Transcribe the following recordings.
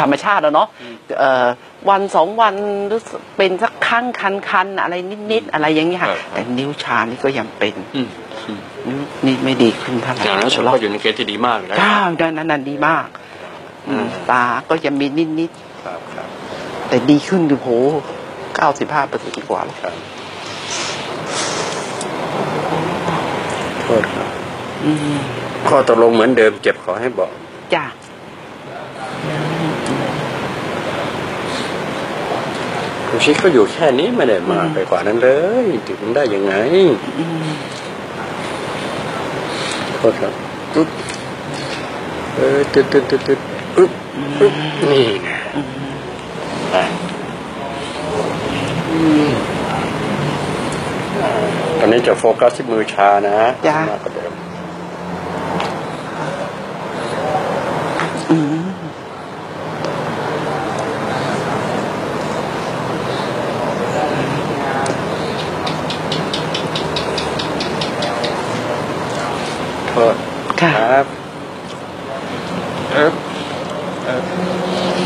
ธรรมชาติอะเนาะเอ่อวันสองวันรู้สึกเป็นสักครั้งคันๆอะไรนิดๆอะไรอย่างเงี้ยค่ะครับแต่นิ้วชานี่ก็ยังเป็นอืมอืมนิ้วนี่ไม่ดีขึ้นเท่าไหร่อย่างนั้นสุขภาพอยู่ในเกณฑ์ที่ดีมากเลยนะจ้าด้านนั้นนะดีมากอืมตาก็ยังมีนิดครับครับๆแต่ดีขึ้นดูโหเก้าสิบห้าเปอร์เซ็นต์กว่าแล้วครับโทษครับอืมข้อตกลงเหมือนเดิมเจ็บขอให้บอกจ้า คุณชิดก็อยู่แค่นี้ไม่ได้มากไปกว่านั้นเลยถึงได้ยังไงอืมโทษครับปึ๊บเออตึ๊ดตึ๊ดตึ๊ดตึ๊ดปึ๊บปึ๊บนี่นะได้อืมอ่าตอนนี้จะโฟกัสที่มือชานะจ้ามากกว่าเดิม อืม โทษ ค่ะ ครับเอ๊บเอ๊บ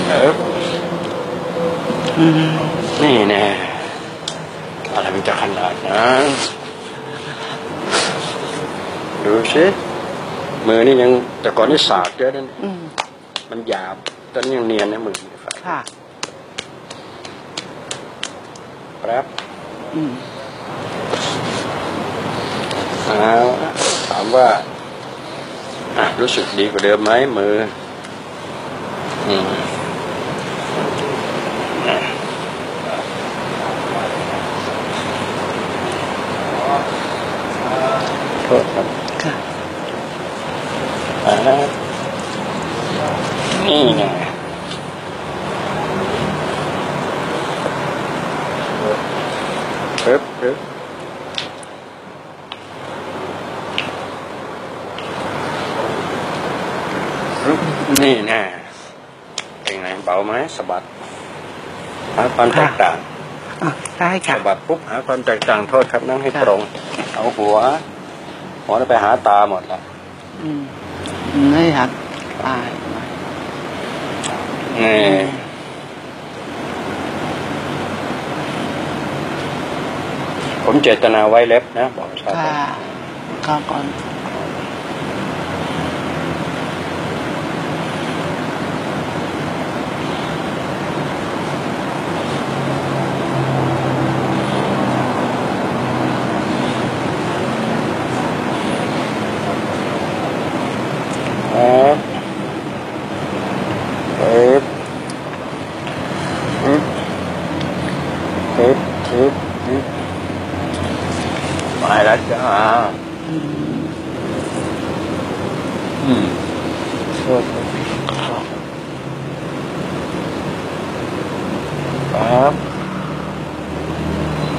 เอ๊บ อืม นี่แน่อะไรมันจะขนาดนั้นดูสิมือนี่ยังแต่ก่อนนี่สากเยอะนั่นอืมมันหยาบตอนนี้ยังเนียนนะมือนี่ครับค่ะแป๊บอืมเอาละถามว่าอะรู้สึกดีกว่าเดิมไหมมือ อืม โทษครับค่ะอ่านี่ไงปึ๊บปึ๊บปึ๊บนี่แน่เป็นไงเบาไหมสะบัดหาความแตกต่างอะได้ค่ะสะบัดปุ๊บหาความแตกต่างโทษครับนั่งให้ค่ะตรง เอาหัว หัวแล้วไปหาตาหมดละอืมไม่ครับตายนี่ผมเจตนาไว้เล็บนะ บอกชาวค่ะบ้านก็ก่อน ครับปึ๊บปึ๊บปึ๊บปึ๊บปึ๊บไปแล้วจ้าอืม โทษครับ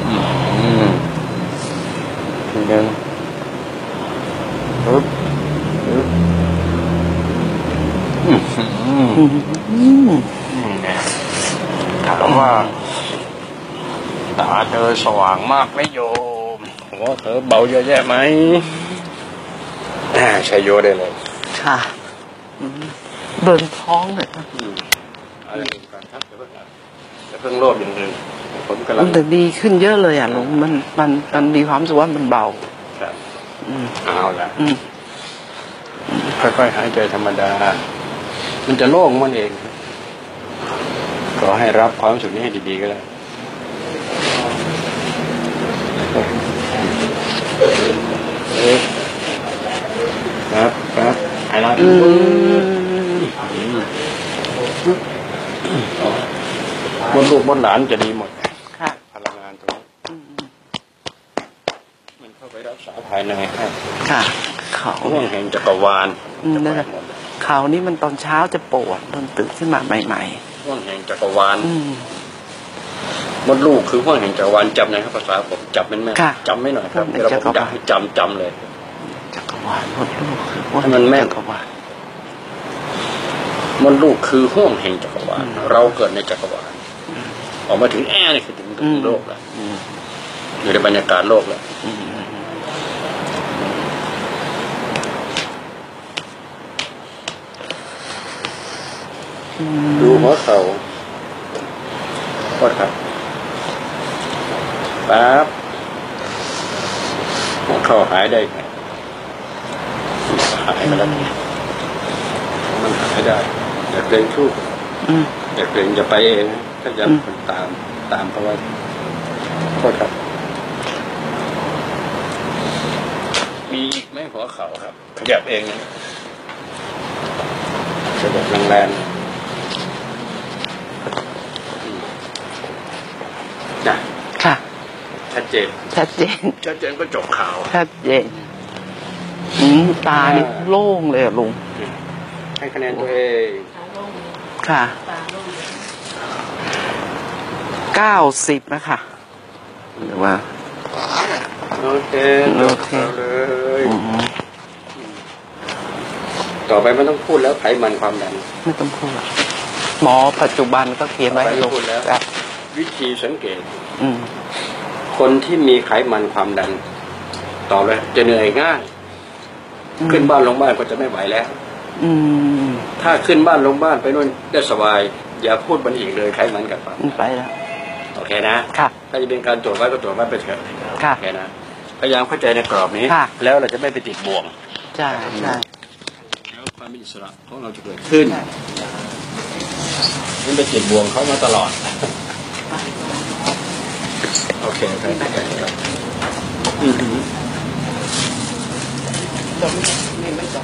อืมทีหนึ่งปึ๊บปึ๊บอืมนี่ไงถามว่าตาเธอสว่างมากไหมโยมหัวเธอเบาเยอะแยะไหมอ่าใช้โยได้เลยค่ะอืม เบิร์นท้องเลยครับอะไรกันครับเดี๋ยวเพิ่งเดี๋ยวเพิ่งโลภอย่างอื่นผมกำลังมันจะดีขึ้นเยอะเลยอะลุงมันมันมันมีความรู้สึกว่ามันเบาครับอืมเอาละอืมค่อยๆหายใจธรรมดา มันจะโล่งมันเองขอให้รับความรู้สึกนี้ให้ดีๆก็แล้วเอ๊ะครับ ครับไอ้ละอืมบนลูกบนหลานจะดีหมดค่ะพลังงานตรงนี้อืมมันเข้าไปรักษาภายในให้ค่ะ เขาห่วงแห่งจักรวาลอืมจะนั่ไปนแหละหมดเขานี่มันตอนเช้าจะปวดตอนตื่นขึ้นมาใหม่ห่วงแห่งจักรวาลๆอืมมดลูกคือห่วงแห่งจักรวาลจำนะครับภาษาผมจำแม่นค่ะๆจำไม่หน่อยครับห่วงแห่เวงลาผมจักรวาลอยากให้จำจำเลยจักรวาล มดลูกคือว่าให้มันแม่นจักรวาลมดลูกคือห่วงแห่งจักรวาลเราเกิดในจักรวาลออกมาถึงแอร์นี่คือถึงถึงโลกแล้วอืมอยู่ในบรรยากาศโลกแล้วอืมอืดูมหัวเข่าโทษครับปั๊บหัวเข่าหายได้ไง หายไปแล้วมันหายได้อย่าเกรงทุกข์อืมอย่าเกรงจะไปเองถ้าจะอืมตามตามเพราะว่าโทษครับ มีอีกไหมหัวเข่าครับ ขยับเองนะขยับแรงๆอืมนะค่ะชัดเจนชัดเจนชัดเจนก็จบข่าวชัดเจนอืม ตานี่โล่งเลยอะลุง ให้คะแนนตัวเองค่ะ เก้าสิบนะคะหรือว่า โอเคจโอบเคข่าวเลย อืมต่อไปไม่ต้องพูดแล้วไขมันความดัน ไม่ต้องพูดหมอปัจจุบันก็เขียนไว้ให้ลุงไม่พูดแล้ว จ้ะวิธีสังเกต อืม คนที่มีไขมันความดัน ต่อเลยจะเหนื่อยง่าย ขึ้นบ้านลงบ้านก็จะไม่ไหวแล้ว อืมถ้าขึ้นบ้านลงบ้านไปนู่นได้สบาย อย่าพูดมันอีกเลยไขมันกับความอืมไปแล้วโอเคนะค่ะถ้าจะเป็นการตรวจไว้ก็ตรวจไว้ไปเถอะค่ะโอเคนะพยายามเข้าใจในกรอบนี้ค่ะแล้วเราจะไม่ไปติดบ่วงใช่ใช่แล้วความเป็นอิสระของเราจะเกิดขึ้นนี่ไปติดบ่วงเขามาตลอดโอเคโอเคโอเคครับ 你没走